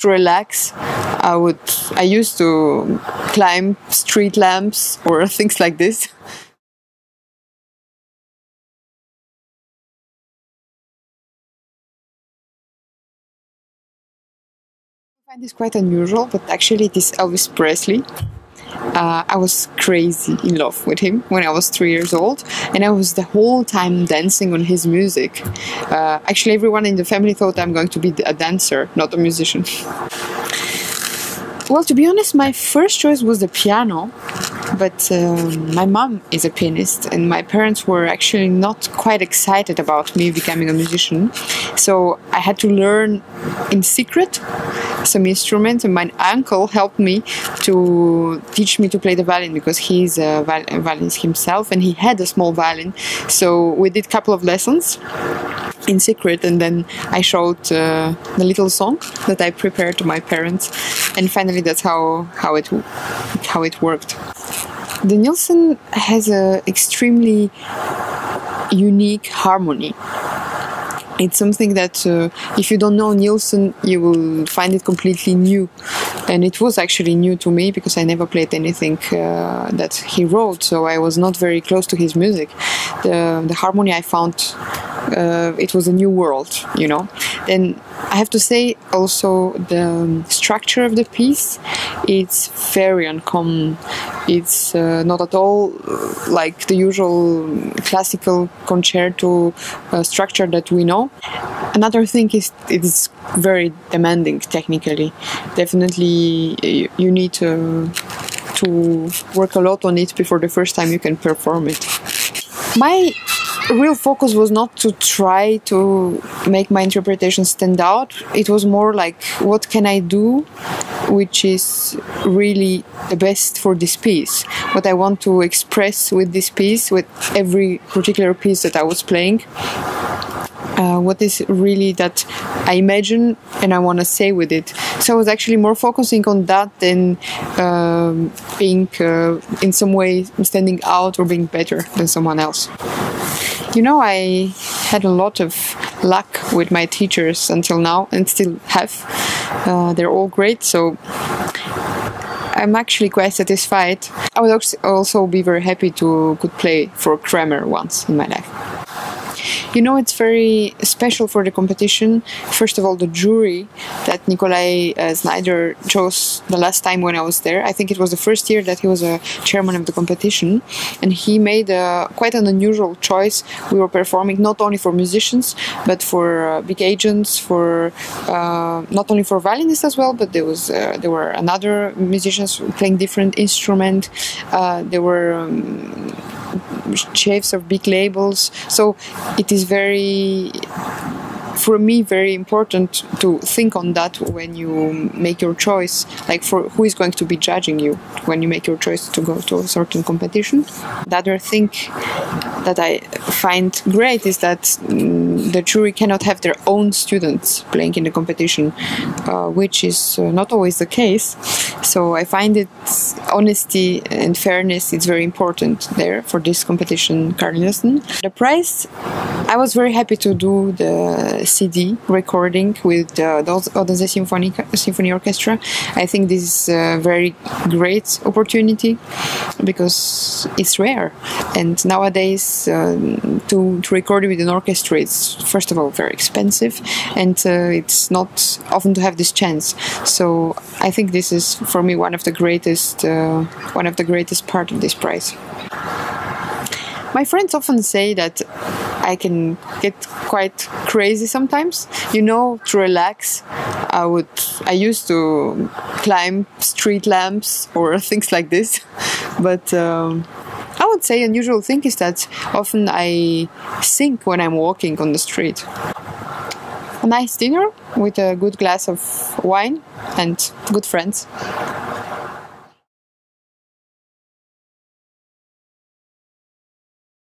To relax, I would. I used to climb street lamps or things like this. I find this quite unusual, but actually it is Elvis Presley. Uh, I was crazy in love with him when I was three years old, and I was the whole time dancing on his music. Uh, actually, everyone in the family thought I'm going to be a dancer, not a musician. well, to be honest, my first choice was the piano, but um, my mom is a pianist, and my parents were actually not quite excited about me becoming a musician. So I had to learn in secret some instruments, and my uncle helped me to teach me to play the violin because he's a, a violinist himself, and he had a small violin. So we did a couple of lessons in secret and then I showed uh, the little song that I prepared to my parents and finally that's how how it how it worked. The Nielsen has a extremely unique harmony. It's something that uh, if you don't know Nielsen, you will find it completely new. And it was actually new to me because I never played anything uh, that he wrote, so I was not very close to his music. The, the harmony I found uh, it was a new world, you know. Then I have to say also the structure of the piece, it's very uncommon. It's uh, not at all like the usual classical concerto uh, structure that we know. Another thing is it is very demanding technically. Definitely, you need to to work a lot on it before the first time you can perform it. My real focus was not to try to make my interpretation stand out. It was more like, what can I do which is really the best for this piece? What I want to express with this piece, with every particular piece that I was playing. Uh, what is really that I imagine and I want to say with it. So I was actually more focusing on that than um, being uh, in some way standing out or being better than someone else. You know, I had a lot of luck with my teachers until now and still have. Uh, they're all great, so I'm actually quite satisfied. I would also be very happy to could play for Kremer once in my life. You know, it's very special for the competition. First of all, the jury that Nikolaj uh, Znaider chose the last time when I was there. I think it was the first year that he was a chairman of the competition, and he made a, quite an unusual choice. We were performing not only for musicians, but for uh, big agents, for uh, not only for violinists as well, but there was uh, there were another musicians playing different instrument. Uh, there were. Um, chefs of big labels. So it is very for me very important to think on that when you make your choice like for who is going to be judging you when you make your choice to go to a certain competition the other thing that i find great is that mm, the jury cannot have their own students playing in the competition uh, which is uh, not always the case so i find it honesty and fairness is very important there for this competition Carl Nielsen. the prize i was very happy to do the CD recording with the Odense Symphony, Symphony Orchestra. I think this is a very great opportunity because it's rare. And nowadays, uh, to, to record with an orchestra, it's first of all very expensive and uh, it's not often to have this chance. So I think this is for me one of the greatest, uh, one of the greatest part of this prize. My friends often say that I can get quite crazy sometimes. You know, to relax, I would. I used to climb street lamps or things like this, but. Um, I would say unusual thing is that often I sing when I'm walking on the street. A nice dinner with a good glass of wine and good friends.